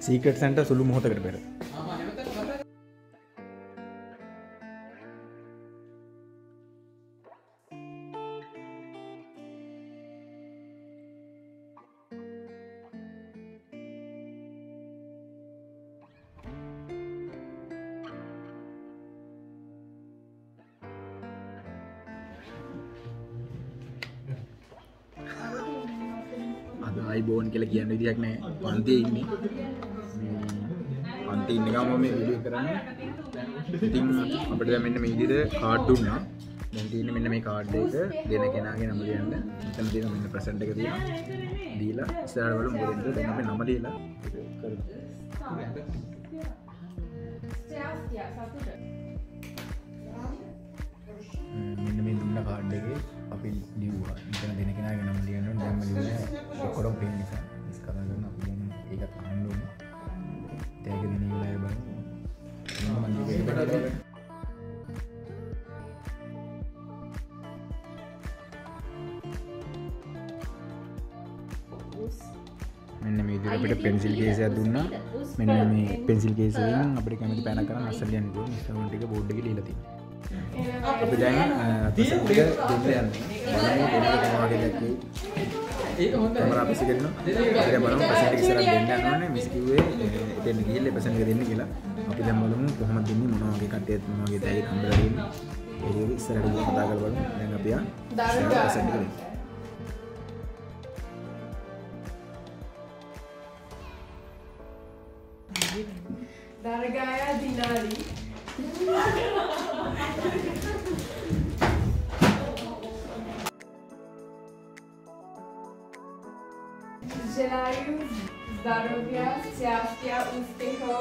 සීකට සැන්ට සුළු මොහොතකට පෙර. අයිබෝන් කියල කියන්න විදියක් නෑ පන්තිය ඉන්නේ. පන්ති ඉන්නගම මේ විඩිය කරන්න. ඉතින් අපට මෙන්න මේ ඉදිට කාඩ්ඩුන්නා දැන්තින්න මෙන්න මේ කාඩ් එක. දෙන කෙනගේ නම ලියන්න මෙතන තියෙන මෙන්න ප්‍රසන්ට් එක තියෙනවා. දීලා ඉස්සරහට බලමු මොකද වෙන්නේ? දැන් අපි නම දීලා කරමු. මෙන්න මේ දුන්න කාඩ් එකේ අපි ලිව්වා. මෙතන දෙන කෙනාගේ නම ලියන්න ඕනේ. දැන්ම ලියලා ඔක්කොම පේන නිසා මිස් කරලා ගන්න අපි දැන් ඒකත් අහන්න ඕනේ තෑග දෙන වෙලාවේ බලමු මම මම ලියුවේ මෙන්න මේ විදිහට අපිට පෙන්සිල් කේසයක් දුන්නා මෙන්න මේ පෙන්සිල් කේසයෙන් අපිට කැමති පැන කරන් අස්සල යන්න ඕනේ ඉස්සරහට ටික බෝඩ් එකේ ලියලා තියෙනවා අපි දැන් ප්‍රසන්ට් එක දෙන්න යන්නේ බලමු කමරා පස්සේ කරනවා. ඊට බලමු පැසන්ට් එක ඉස්සරහ දෙන්න යනවනේ මිස් කිව්වේ එතෙන් ගිහිල්ලා පැසන්ට් එක දෙන්න කියලා. අපි දැන් බලමු කොහොමද දෙන්නේ මොනවා වගේ කට්ටියත් මොනවා වගේ දැයි කම්බලා දෙන්නේ. ඒ වගේ ඉස්සරහට ගිහින් කතා කරලා බලමු. දැන් අපි ආ පැසන්ට් එක දෙන්න. දර්ගාය දිනාලි. scenariów, zdrowia, szczęścia, uspiechu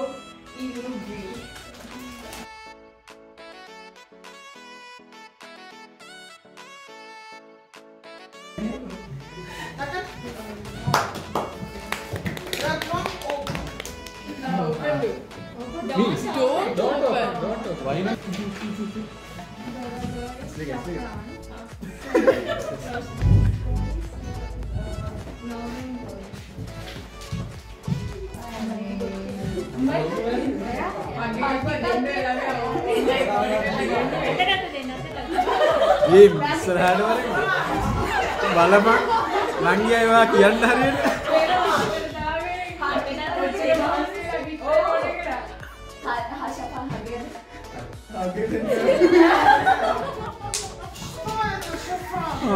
i lubi. Why not? Sleep, sleep. ඒ ඉස්සරහට බලපන්. නංගි අයවා කියන්න හරියට.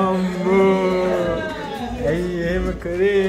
අම්බෝ ඇයි එහෙම කරේ?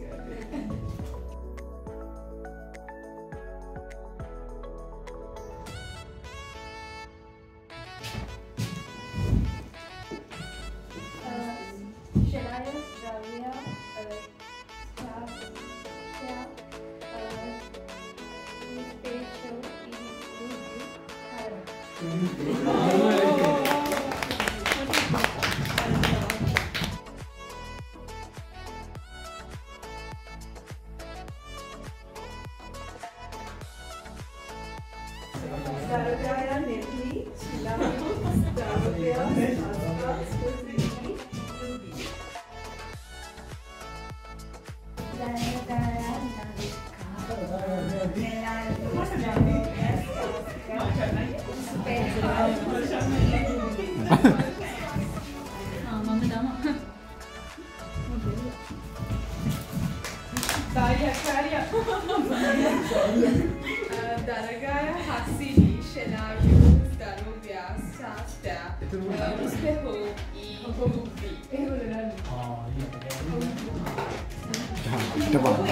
Sarodaya Netli, sila untuk terus bekerja atau seterusnya.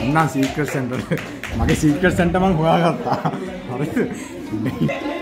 න්න සීකර් සැන්ටර් මගේ සීකර් සැන්ටමං හොයාගත්තා. හරි.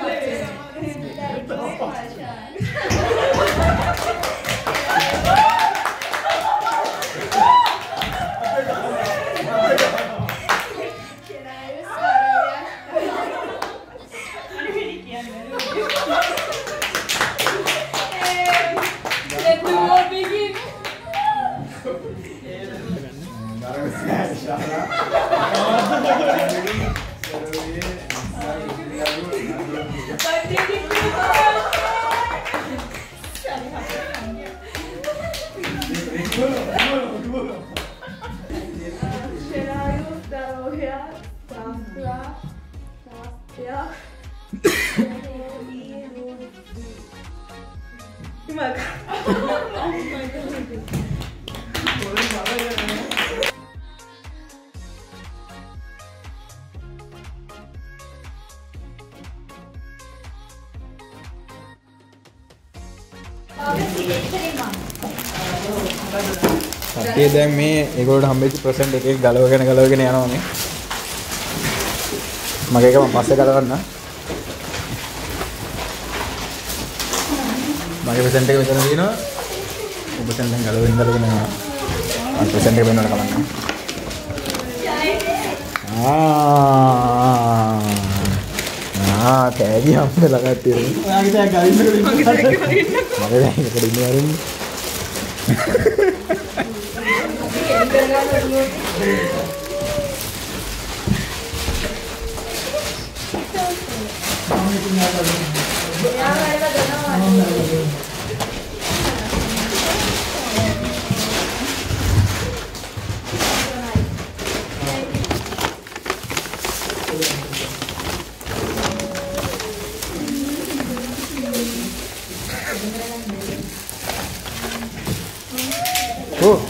Gimana? සතිය දැන් මේ ඒගොල්ලන්ට හම්බෙච්ච ප්‍රසන්ට් එකේ ගලවගෙන ගලවගෙන යනවා මේ මගේ එක මම පස්සේ ගලවන්න මගේ ප්‍රසන්ට් එක මෙතන තියෙනවා ඔබ ප්‍රසන්ට් එක ගලවගෙන ගලවගෙන යනවා මම ප්‍රසන්ට් එක වෙනවට කමන්න ආ ආ තෑගි හම්බෙලා කට්ටිය ඔයාගේ තෑගි ගලින්න මගේ තෑගි එකට ඉන්න වරුන්නේ Oh, tෑගි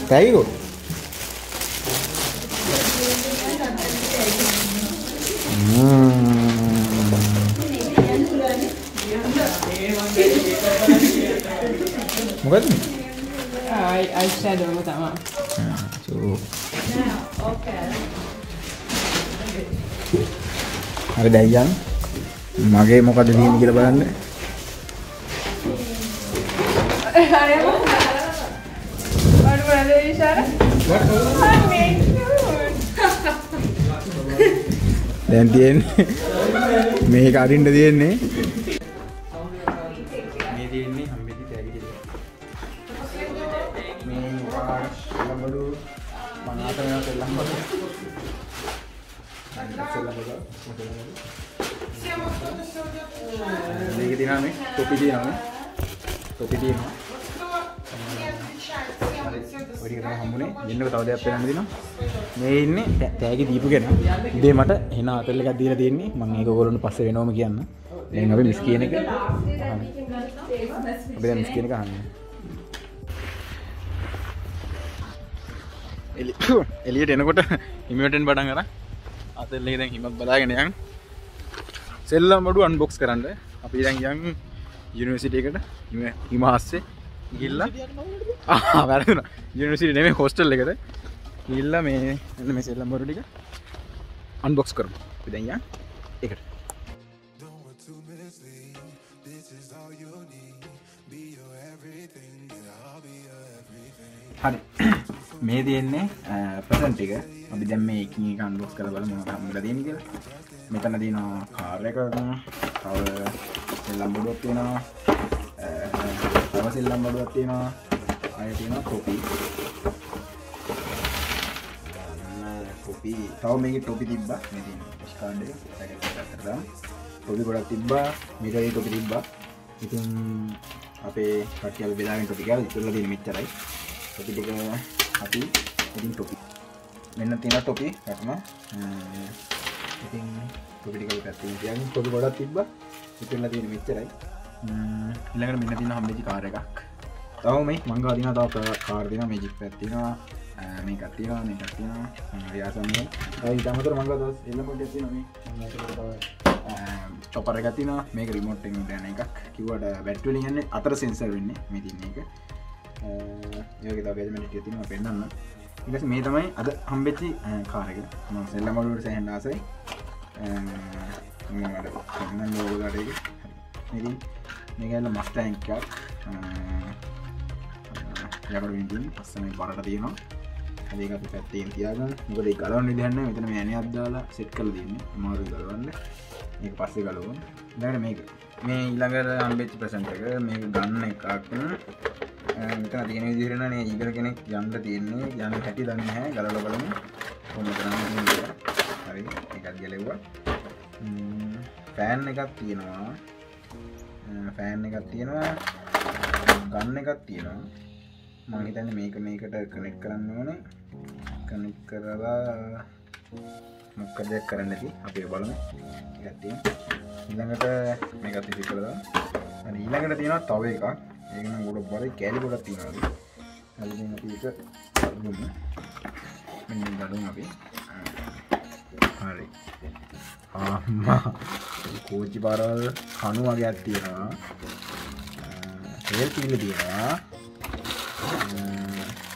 කො මොකද අයිෂඩෝම තමා හරි දැයියන් මගේ මොකද දීම කියල බලන්න What were they, Ishara? Honey, cute. දැන් තියෙන්නේ මේක අරින්ට තියෙන්නේ මේ තියෙන්නේ හම්බෙදි තෑගි මේ ලම්බඩු මනාත වෙන සෙල්ලම්බඩු මේක තියෙනවා මේ තොපි තියෙනවා මේ තොපි තියෙනවා ඔය ටික තමයි හම්බුනේ. දෙන්නක තව දෙයක් පෙන්නන්න දෙනවා. මේ ඉන්නේ තෑ- තෑගි දීපු කෙනා. ඉතින් මට එන අතල් එකක් දීලා තියෙන්නේ මම ඒක ඔයගොල්ලන්ට පස්සේ වෙනවම කියන්න. දැන් අපි මිස් කියන එක. අහන්න. අපි දැන් මිස් කියන එක අහන්න. එලි එලියට එනකොට හිමිවටෙන් පටන් අර අතල් එක දැන් හිමත් බලාගෙන යන්. සෙල්ලම් බඩු අන්බොක්ස් කරන්න. අපි දැන් යන් යුනිවර්සිටි එකට හිම- හිමාස්සේ ගිහිල්ලා ආ වැරදුනා. යුනිවර්සිටි නෙමෙයි හොස්ටල් එකට ගිහිල්ලා මේ මෙන්න මේ සෙල්ලම් බඩු ටික. අන්බොක්ස් කරමු. අපි දැන් යන් එකට Don't want to miss me. This is all you need. Be your everything, and I'll be your everything. හරි. මේ තියෙන්නේ ප්‍රසන්් ටික අපි දැම් මේ එකින් එක අන්බොක්ස් කර බල මොන හම්ල දීම කියලා. මෙතන දීනවා කාර එක තව සෙල්ලම් බඩුවක් තියෙනවා. තව සෙල්ලම් බඩුවක් තියෙනවා අය තියෙනවා කොපි කොපි තව මේක ටොපි තිබ්බ මෙති ස්කාන්ඩ ඇතරදම් ටොපි ගොඩක් තිබ්බා මිටගේ ටොපි තිබ්බා ඉතින් අපේ කටිය බෙදාගෙන ටොපික තුරල දී මෙච්චරයි ටොපි ටික අපි ඉතින් ටොපි මෙන්න තියෙන ටොපි රටම ඉතින් ටොපිටිකල් පැත්තින් තියන් ටොපි ගොඩක් තිබ්බ ඉතිල්ල තියෙන මෙච්චරයි ඉළඟට මෙන්න තින හම්බෙචි කාර එකක්. තව මේ මංගා දින තව කාර්දින මේජික් පැත්තිනවා මේ කත්තිවා මේ කත්තිවා රියාසම ඉතමතර මංග දස් එල්ලකොට ඇති නොම චොපර ගතින මේක රිමෝට් එක යන එකක්. කිවට බැට්වලි ගන්න අතර සෙන්සර් වෙන්න මේ තින්න එක. ඒක තබේමට තින පෙන්න්න ඉගස මේ තමයි අද හම්බෙච්චි කාරක ම සෙල්ල මඩුවට සැහන් ආසයි. ලෝගටක මේකල්ල මස්ටයින්කක් යකට විදිින් පස්සම බරට තියෙනවා ඒක අපි පැත්තෙන් තියාගන්න මොකද ගලවන්න විදිහන්න මෙතන මේ ඇණ අදදාලා සෙට් කල දන්න මාරු ගලවන්න ඒ පස්සේ ගලවන් දැට මේක මේ ඊළඟට අම්බෙච්චි ප්‍රසන්ට එක මේ ගන්න එකක් මෙතන තියෙන විදිරන ඉගර කෙනෙක් යන්න තියෙන්නේ යන්න හැටි දන්න හැ ගලල බලමු කොම කරන්න හරි එකත් ගැලෙව්වා ෆෑන් එකක් තියෙනවා ෆෑන් එකක් තියෙනවා. ගන්න එකක් තියෙනවා. මහිතන්න මේක මේකට කනෙක් කරන්න ඕන. කනෙක් කරලා මොක්කදයක් කරන්න ඇති? අපේ බලම. ගත්තිය ඉළඟට මේකත් ඉසි කරද ඊළඟට තියෙන තව එකක්. ඒකන ගොඩ බල කෑලි ගොඩක් තියෙනද ඇක ගුම ගඩුම් අපි හරි. ආම්මා කෝචි පරල් කනු වගේ තියෙනවා. ඒල් පිල්ල තියෙනවා.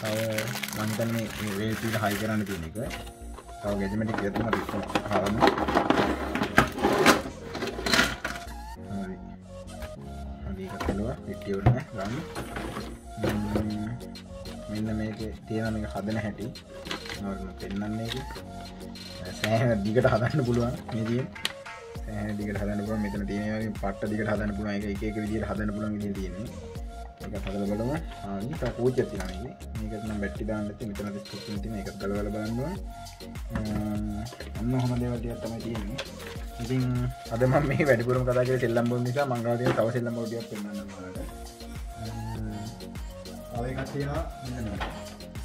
තව මන්තන මේ පිල් හයි කරන්න තියෙන එක. තව ගැජමටි කියතුම හරන්න හරිකටලුව පිටියවරන ගන්න. මෙන්න මේක තියෙන මේක හදන හැටි. පෙන්න්නන්නේ සෑහ දිගට හදන්න පුළුවන් මේදිය සෑහ දිගට හදන්න පුළුව මෙතන තියෙන පට්ට දිගට හදන්න පුළුවන්. එක එක විදිට හදන්න පුළුවන් විදිය තියෙන්නේ එක හදල බලම. ආනි පූජ තිනන්නේ මේකන බැට්ටි දාන්නති මෙතන ස්කෘති තින එක කළවල බලන්නවා අන්න හොම දේවටිය තම තියෙන්නේ. ඉතින් අදම මේ වැඩිපුරම කතාගේ සෙල්ලම් බො නිසා මංගාදය තව සෙල්ලම් බෝඩියක් පෙන්න්නන්නවාට අවකත් තියෙනවා.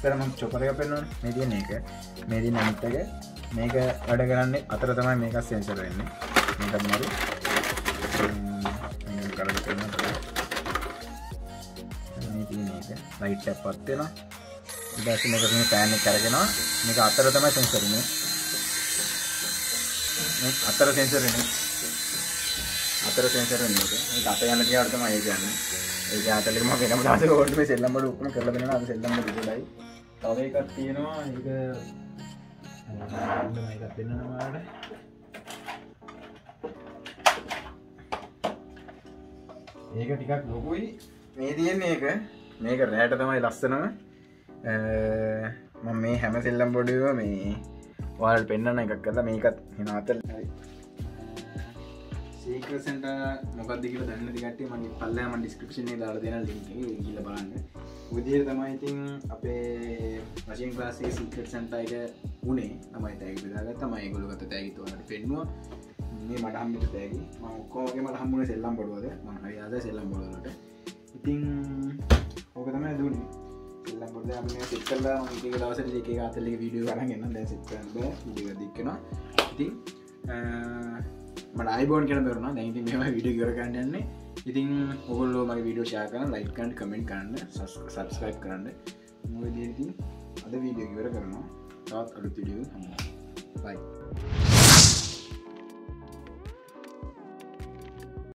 සරම චොපරය පෙන්වන මේ තියන එක. මේදී නමිත්තක මේක වැඩ කරන්නේ අතර තමයි මේක සෙන්සර වෙන්නේ මේකත් මරු කරට කරන්න ලයිට් පත්වෙන ඉදස මේක පෑන කරගෙනවා මේක අතර තමයි සෙන්සරන අතර සෙන්සරන අතර සෙන්සර මේක. අත යන්න. තියාටතම ඒ ගන්න ඒ අතලම වෙනම දාස ෝටම සෙල්ලම්මට උක්ම කරලෙන අද සෙල්ලම ලයි තව එකක් තියෙනවා. ඒක එකක් ඒක ටිකක් ලොකුයි. මේ තියෙන්නේ එක මේක රෑට තමයි ලස්සනම. මම මේ හැම සෙල්ලම් බොඩුව මේ වාල් පෙන්න්න එකක් කරලා මේකත් හෙන අතල් සීකසට මොකක්දික දන්න දිකට මගේ පල්ලම ඩිස්ක්‍රපෂන දාර දෙන ලික ගිල බලන්න. විදිර තමයි ඉතින් අපේ වශයෙන් ලාසේ සිකට සැන්ටයික උනේ. තමයි තැග පිදාග තමයි ගොලගත තැගතුවනට පෙන්වා මේ මට හම්මිට තැගි. මක්කෝගේ මට හම්මුණ සෙල්ලම් බොඩුවද? මහරියාද සෙල්ලම් බොලට ඉතිං ඕක තමයි දුන්නේ. සෙල්ලම් බොඩ අපේ සික්කල්ලා මගේ දවසට එක අතලෙ වීඩියෝ කරගන්න දැ සික්කන්න විඩිය දික්කෙනවා ඉතින් මට අයිබෝන් කියන දරන දැයිති මෙම විඩිය කරගන්න යන්නේ. ඉතින් ඔගොල්ලෝ මගේ විඩියෝ ශාකන ලයිකන්ට කමෙන්ට් කරන්න සබස්ක්‍රයිබ් කරන්න මුවදති අද වීඩියෝ කිවර කරනවා. තවත් අලුත් විඩියෝ හම බයි